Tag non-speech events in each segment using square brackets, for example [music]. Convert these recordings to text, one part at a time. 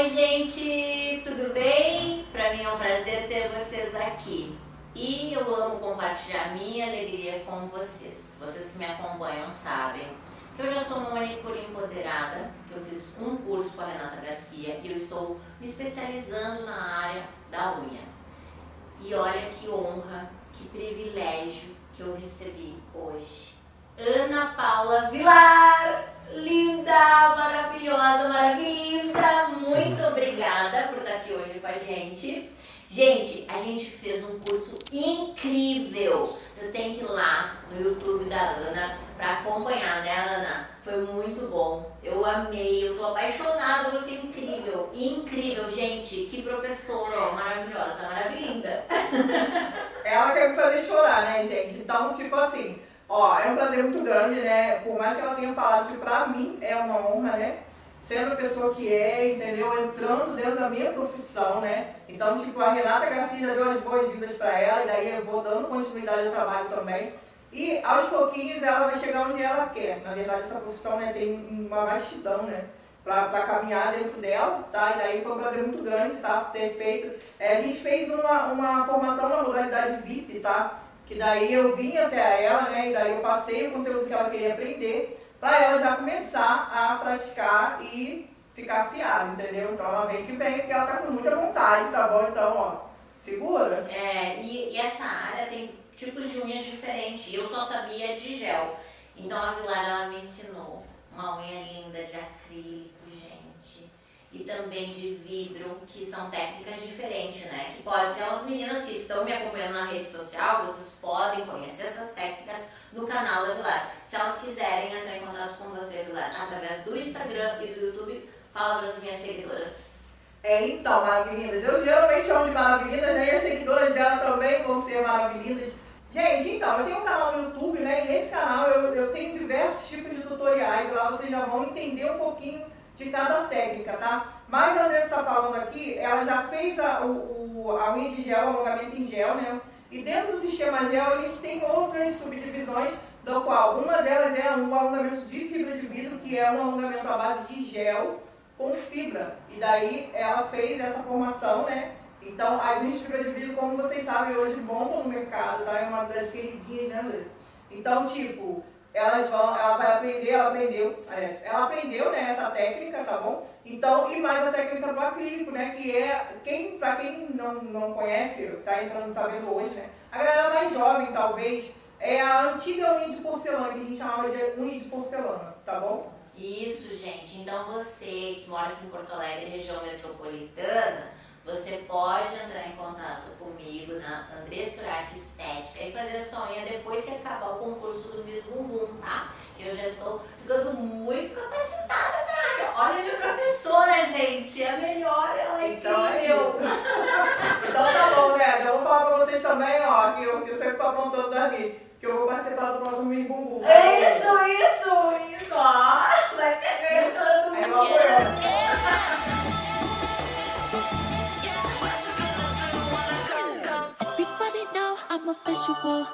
Oi, gente, tudo bem? Para mim é um prazer ter vocês aqui. E eu amo compartilhar minha alegria com vocês. Vocês que me acompanham sabem que eu já sou uma manicure empoderada, que eu fiz um curso com a Renata Garcia e eu estou me especializando na área da unha. E olha que honra, que privilégio que eu recebi hoje. Ana Paula Vilar, gente. A gente fez um curso incrível. Vocês têm que ir lá no YouTube da Ana para acompanhar, né, Ana? Foi muito bom. Eu amei, eu tô apaixonada, você é incrível. Incrível, gente. Que professora, ó, maravilhosa, maravilhosa. [laughs] Ela quer me fazer chorar, né, gente? Então, tipo assim, ó, é um prazer muito grande, né? Por mais que ela tenha falado pra mim é uma honra, né? Sendo a pessoa que é, entendeu? Entrando dentro da minha profissão, né? Então, tipo, a Renata Garcia já deu as boas-vindas para ela, e daí eu vou dando continuidade ao trabalho também. E aos pouquinhos ela vai chegar onde ela quer. Na verdade, essa profissão né, tem uma vastidão, né? Para caminhar dentro dela, tá? E daí foi um prazer muito grande, tá? Ter feito. É, a gente fez uma, uma formação na modalidade VIP, tá? Que daí eu vim até ela, né? E daí eu passei o conteúdo que ela queria aprender para ela já começar a praticar e ficar afiada, entendeu? Então ela vem que vem, porque ela tá com muita vontade, tá bom? Então, ó, segura. É, e, e essa área tem tipos de unhas diferentes. Eu só sabia de gel. Então a Vilar ela me ensinou uma unha linda de acrílico, gente. E também de vidro, que são técnicas diferentes, né? Que podem, aquelas meninas que estão me acompanhando na rede social, vocês podem conhecer essas técnicas no canal da Vilar. Se elas quiserem entrar em contato com você, Vilar, através do Instagram e do YouTube, fala para as minhas seguidoras. É, então, maravilhindas. Eu geralmente chamo de maravilhindas, né? E as seguidoras dela também vão ser maravilhindas. Gente, então, eu tenho um canal no YouTube, né? E nesse canal eu, eu tenho diversos tipos de tutoriais. Lá vocês já vão entender um pouquinho de cada técnica, tá? Mas a Andressa está falando aqui, ela já fez a, o, a unha de gel, o alongamento em gel, né? E dentro do sistema gel a gente tem outras subdivisões, do qual uma delas é um alongamento de fibra de vidro, que é um alongamento à base de gel com fibra. E daí ela fez essa formação, né? Então, as unhas de fibra de vidro, como vocês sabem, hoje bombam no mercado, tá? É uma das queridinhas, né? Então, tipo, elas vão, ela vai aprender, ela aprendeu, ela aprendeu, né, essa técnica, tá bom? Então, e mais a técnica do acrílico, né? Que é, quem, pra quem não, não conhece, tá entrando, tá vendo hoje, né? A galera mais jovem, talvez, é a antiga unha de porcelana, que a gente chamava de unha de porcelana, tá bom? Isso, gente. Então você que mora aqui em Porto Alegre, região metropolitana, você pode entrar em contato comigo na Andressa Estética e fazer a sua unha depois que acabar o concurso do Miss Bumbum, tá? Que eu já estou ficando muito capacitada pra Olha a minha professora, gente. É a melhor, ela é então é incrível. [laughs] É então tá bom, né? Já vou falar pra vocês também, ó, que eu, que eu sempre tô apontando da mim, que eu vou participar do próximo Miss Bumbum. É isso, isso, isso, ó. Vai ser ganhando todo É igual eu. I'm a visual.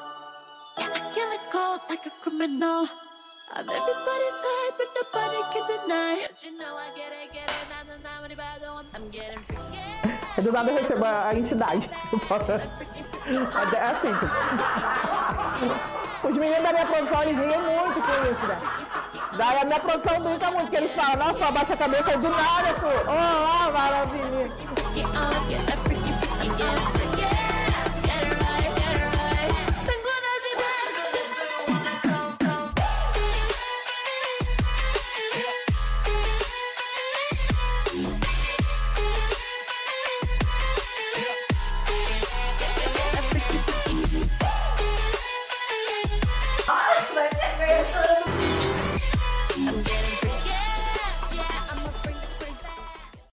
Yeah, I kill it cold like a criminal. I'm everybody's type, but nobody can deny. Cause you know I get it, get it, not the night when I'm getting freaky. Do nada eu recebo a entidade. É assim. Os meninos da minha produção, eles riem muito com isso, né? Daí a minha produção brinca muito, porque eles falam, nossa, abaixa a cabeça do nada, pô. Oh, maravilha.